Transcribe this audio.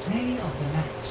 play of the match.